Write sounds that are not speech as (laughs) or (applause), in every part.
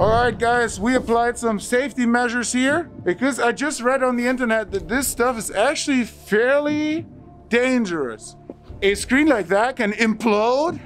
All right, guys, we applied some safety measures here because I just read on the internet that this stuff is actually fairly dangerous. A screen like that can implode.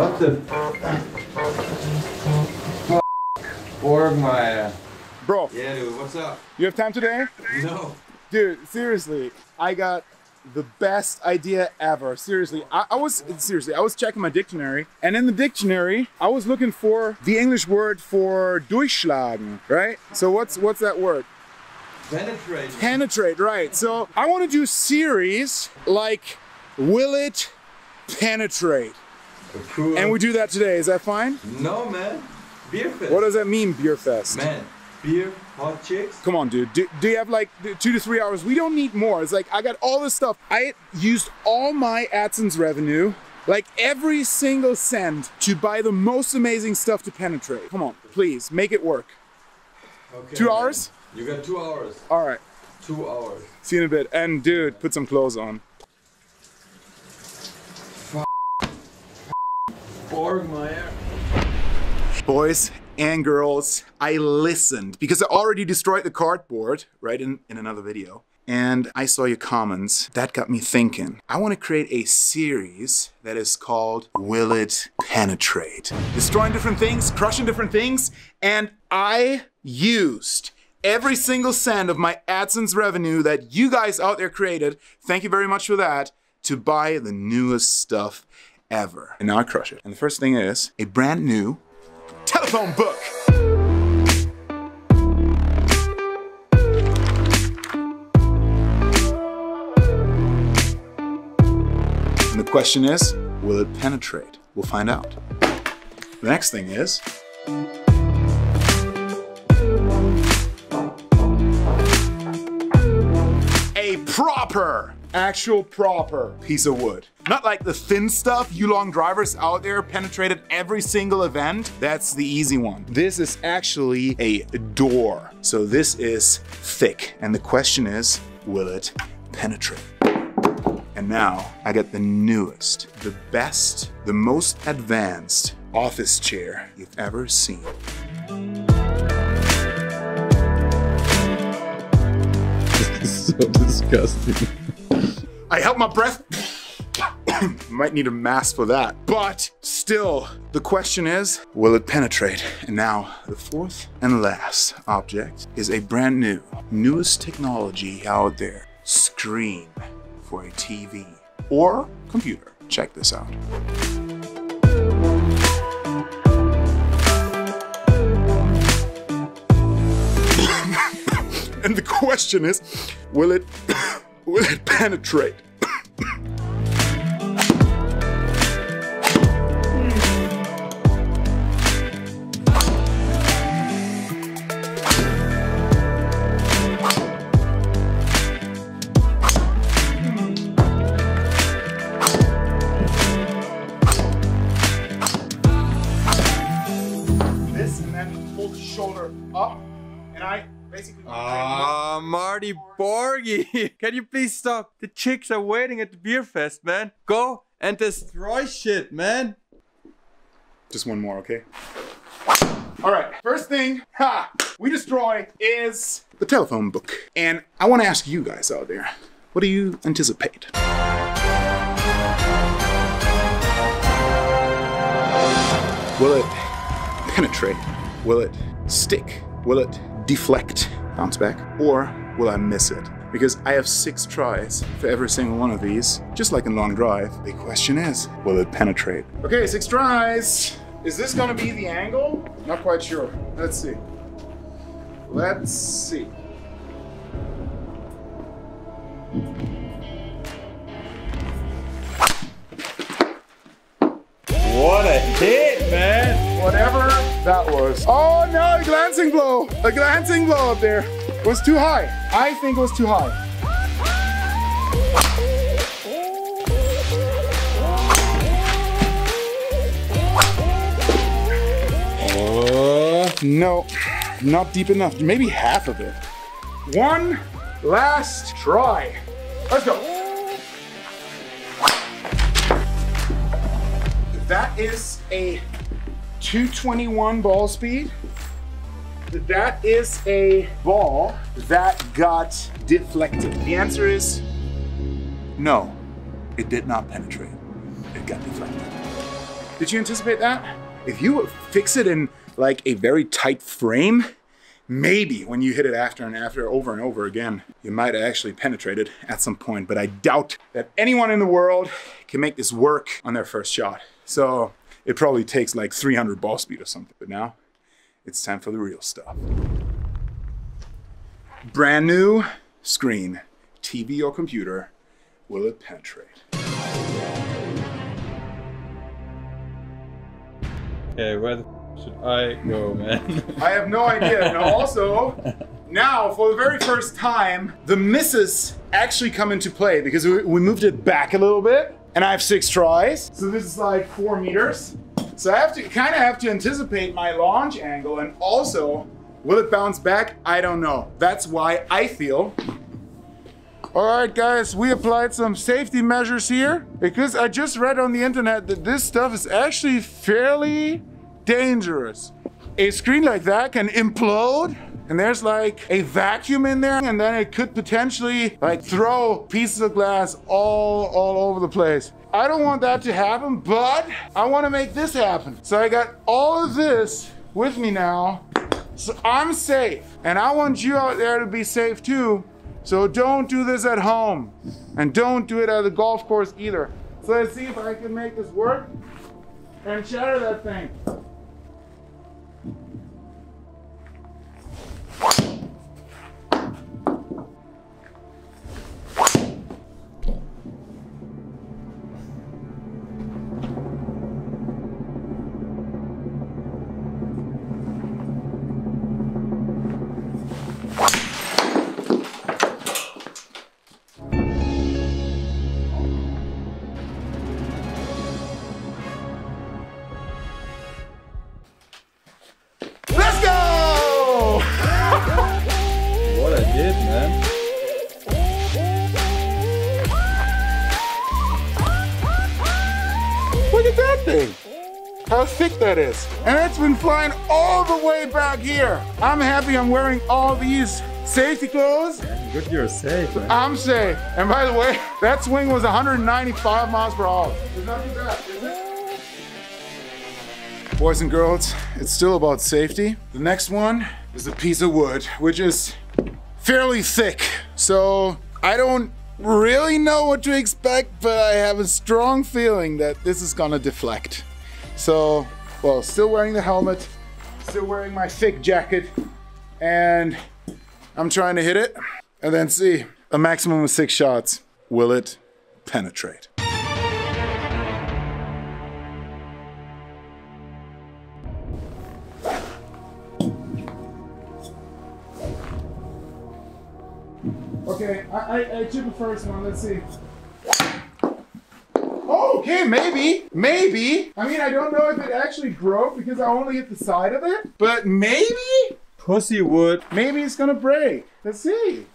What the f- Borgmeier. Uh, Bro, Yeah, dude, what's up? you have time today? No. Dude, seriously, I got the best idea ever. Seriously, I, I was seriously, I was checking my dictionary, and in the dictionary, I was looking for the English word for durchschlagen, right? So what's what's that word? Penetrate. Penetrate, right? So I want to do series like Will it penetrate? And we do that today. Is that fine? No, man. Beer fest. What does that mean, beer fest? Man, beer, hot chicks. Come on, dude. Do, do you have like two to three hours? We don't need more. It's like I got all this stuff. I used all my AdSense revenue, like every single cent, to buy the most amazing stuff to penetrate. Come on, please make it work. Okay, Two man. hours? You got two hours. All right. Two hours. See you in a bit. And dude, put some clothes on. Boys and girls, I listened because I already destroyed the cardboard, right, in, in another video. And I saw your comments. That got me thinking. I want to create a series that is called Will It Penetrate? Destroying different things, crushing different things. And I used every single cent of my AdSense revenue that you guys out there created. Thank you very much for that. To buy the newest stuff ever. And now I crush it. And the first thing is a brand new telephone book. And the question is, will it penetrate? We'll find out. The next thing is, a proper, actual proper piece of wood. Not like the thin stuff you long drivers out there penetrated every single event. That's the easy one. This is actually a door. So this is thick. And the question is, will it penetrate? And now I get the newest, the best, the most advanced office chair you've ever seen. (laughs) so disgusting. I held my breath. (coughs) Might need a mask for that. But still, the question is, will it penetrate? And now, the fourth and last object is a brand new, newest technology out there. Screen for a TV or computer. Check this out. (coughs) and the question is, will it (coughs) will it penetrate? Basically. Ah, Marty Borgie. (laughs) Can you please stop? The chicks are waiting at the beer fest, man. Go and destroy shit, man. Just one more, okay? All right, first thing ha, we destroy is the telephone book. And I want to ask you guys out there, what do you anticipate? Will it penetrate? Will it stick? Will it deflect, bounce back? Or will I miss it? Because I have six tries for every single one of these, just like in long drive. The question is, will it penetrate? Okay, six tries. Is this gonna be the angle? Not quite sure. Let's see. Let's see. What a hit, man. Whatever that was. Oh no, a glancing blow. A glancing blow up there was too high. I think was too high. Uh, no, not deep enough. Maybe half of it. One last try. Let's go. That is a 221 ball speed. That is a ball that got deflected. The answer is no, it did not penetrate. It got deflected. Did you anticipate that? If you fix it in like a very tight frame, maybe when you hit it after and after over and over again, you might actually penetrate it at some point, but I doubt that anyone in the world can make this work on their first shot. So it probably takes like 300 ball speed or something, but now it's time for the real stuff. Brand new screen, TV or computer, will it penetrate? Okay, where the f- should I go, man? I have no idea. (laughs) And also, now for the very first time, the misses actually come into play because we, we moved it back a little bit and I have six tries. So this is like four meters. So I have to kind of have to anticipate my launch angle and also, will it bounce back? I don't know. That's why I feel all right, guys, we applied some safety measures here because I just read on the internet that this stuff is actually fairly dangerous. A screen like that can implode and there's like a vacuum in there and then it could potentially like throw pieces of glass all, all over the place. I don't want that to happen, but I want to make this happen. So I got all of this with me now. So I'm safe and I want you out there to be safe too. So don't do this at home and don't do it at the golf course either. So let's see if I can make this work and shatter that thing. Thing. How thick that is. And it's been flying all the way back here. I'm happy I'm wearing all these safety clothes. Good you're safe, man. I'm safe. And by the way, (laughs) that swing was 195 miles per hour. It's not too bad, is it? Boys and girls, it's still about safety. The next one is a piece of wood, which is fairly thick. So I don't really know what to expect, but I have a strong feeling that this is gonna deflect. So, well, still wearing the helmet, still wearing my thick jacket, and I'm trying to hit it and then see a maximum of six shots. Will it penetrate? Okay, I, I, I took the first one. Let's see. Oh, okay, maybe, maybe. I mean, I don't know if it actually broke because I only hit the side of it, but maybe, Pussy wood. maybe it's gonna break. Let's see.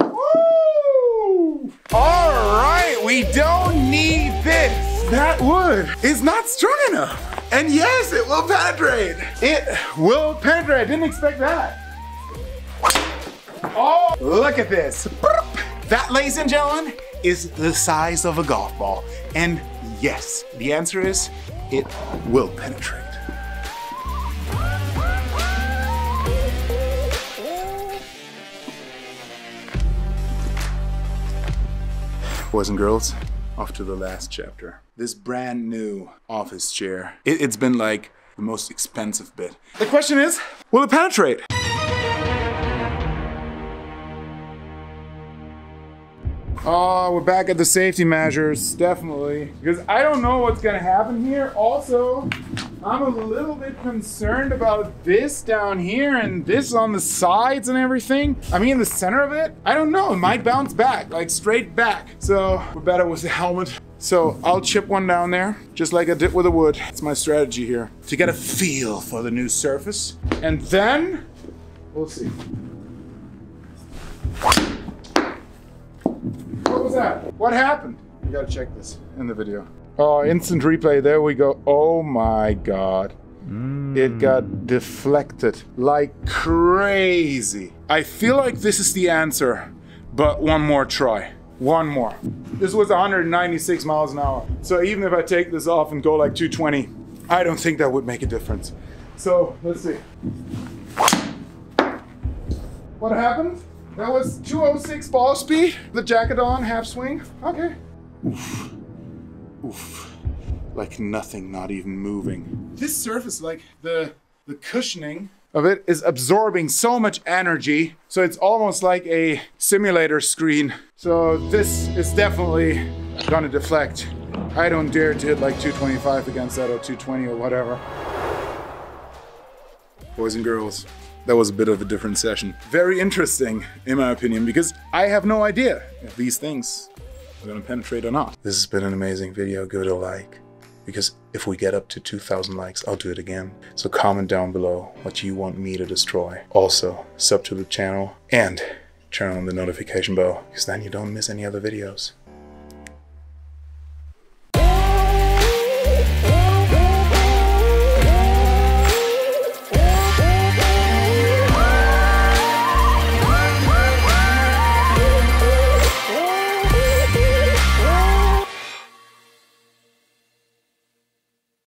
Woo! All right, we don't need this. That wood is not strong enough. And yes, it will penetrate. It will penetrate. I Didn't expect that. Oh, look at this. That, ladies and gentlemen, is the size of a golf ball. And yes, the answer is it will penetrate. Boys and girls, off to the last chapter. This brand new office chair. It, it's been like the most expensive bit. The question is, will it penetrate? Oh, we're back at the safety measures, definitely. Because I don't know what's gonna happen here. Also, I'm a little bit concerned about this down here and this on the sides and everything. I mean, the center of it, I don't know. It might bounce back, like straight back. So we're better with the helmet. So I'll chip one down there, just like I did with the wood. It's my strategy here, to get a feel for the new surface. And then, we'll see. What was that? What happened? You gotta check this in the video. Oh, instant replay, there we go. Oh my God. Mm. It got deflected like crazy. I feel like this is the answer, but one more try. One more. This was 196 miles an hour. So even if I take this off and go like 220, I don't think that would make a difference. So let's see. What happened? That was 206 ball speed. The jacket on, half swing. Okay. Oof. Oof like nothing, not even moving. This surface, like the the cushioning of it is absorbing so much energy, so it's almost like a simulator screen. So this is definitely gonna deflect. I don't dare to hit like 225 against that or 220 or whatever. Boys and girls, that was a bit of a different session. Very interesting, in my opinion, because I have no idea if these things are gonna penetrate or not. This has been an amazing video. Give it a like because if we get up to 2,000 likes, I'll do it again. So comment down below what you want me to destroy. Also, sub to the channel and turn on the notification bell because then you don't miss any other videos.